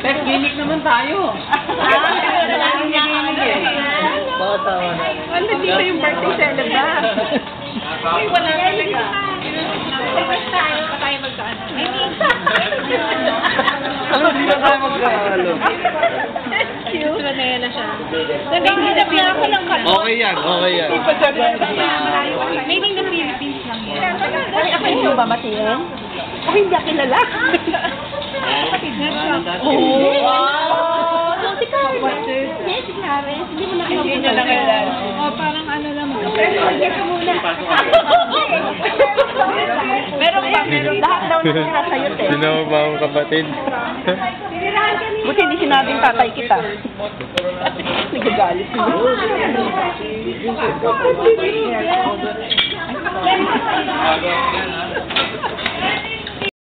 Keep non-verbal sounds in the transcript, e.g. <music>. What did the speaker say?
Pek, gimmick naman tayo. Patawa na. Ano dito yung birthday celebrant? Ay, wala talaga. Ano, di na tayo magkakalo. Cute. Na siya. Nag-hindi na ako ng. Okay yan, okay yan. Maybe in the Philippines lang yan. Ay, ako yung ba matiin? O hindi ako kilala. <laughs> Oo. Wow! Si Carmen. Hindi, si Carmen. Hindi mo na Hindi niya lang kilala. Oh, parang ano. Sige ka muna. Meron pa, meron. Lahat daw nakira sa'yo, te. Sino ba ang kapatid? <laughs> Buti hindi sinabing tatay kita. Nagagalit mo.